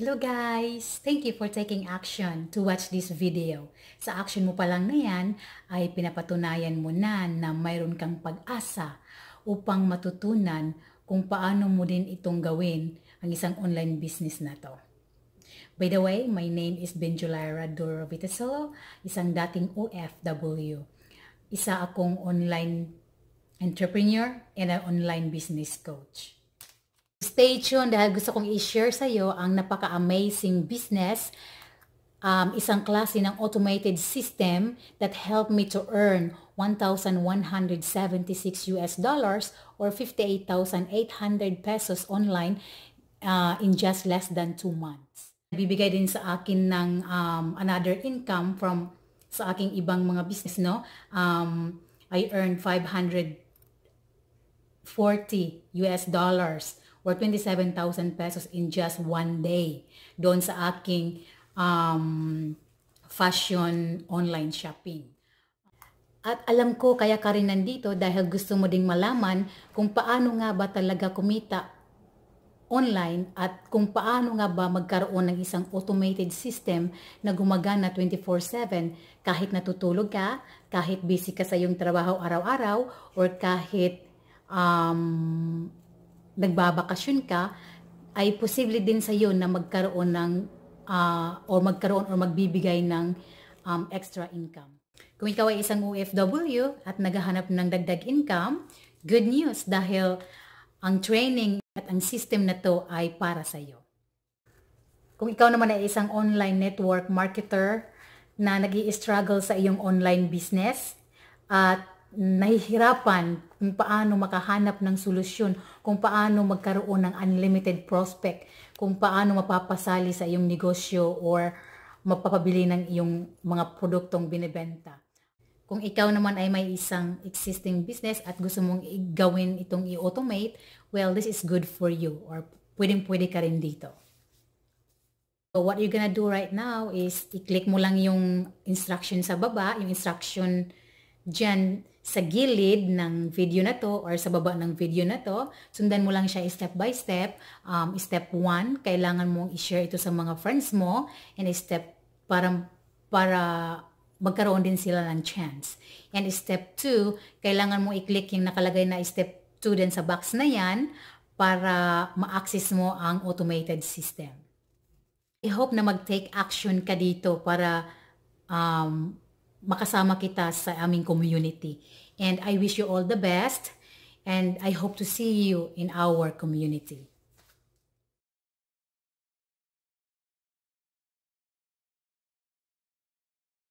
Hello guys! Thank you for taking action to watch this video. Sa action mo pa lang na yan ay pinapatunayan mo na na mayroon kang pag-asa upang matutunan kung paano mo din itong gawin ang isang online business na to. By the way, my name is Benjulara Duro Vitasolo, isang dating OFW. Isa akong online entrepreneur and an online business coach. Stay tuned dahil gusto kong i-share sa iyo ang napaka-amazing business, um, isang klase ng automated system that helped me to earn 1,176 US dollars or 58,800 pesos online uh, in just less than 2 months. Bibigay din sa akin ng um, another income from sa aking ibang mga business, no? Um, I earned 540 US dollars or 27,000 pesos in just one day doon sa aking um, fashion online shopping. At alam ko kaya ka rin nandito dahil gusto mo ding malaman kung paano nga ba talaga kumita online at kung paano nga ba magkaroon ng isang automated system na gumagana 24-7 kahit natutulog ka, kahit busy ka sa iyong trabaho araw-araw, or kahit um, nagbabakasyon ka, ay posible din sa iyo na magkaroon ng uh, or magkaroon or magbibigay ng um, extra income. Kung ikaw ay isang OFW at naghahanap ng dagdag income, good news dahil ang training at ang system na to ay para sa iyo. Kung ikaw naman ay isang online network marketer na nag struggle sa iyong online business at nahihirapan kung paano makahanap ng solusyon, kung paano magkaroon ng unlimited prospect, kung paano mapapasali sa iyong negosyo or mapapabili ng iyong mga produktong binibenta. Kung ikaw naman ay may isang existing business at gusto mong gawin itong i-automate, well, this is good for you or pwedeng-pwede ka rin dito. So what you're gonna do right now is i-click mo lang yung instruction sa baba, yung instruction dyan sa gilid ng video na to or sa baba ng video na to. Sundan mo lang siya step by step. Um, step 1, kailangan mong i-share ito sa mga friends mo. And step para, para magkaroon din sila ng chance. And step 2, kailangan mo i-click yung nakalagay na step 2 din sa box na yan para ma-access mo ang automated system. I hope na mag-take action ka dito para um, makasama kita sa aming community. And I wish you all the best and I hope to see you in our community.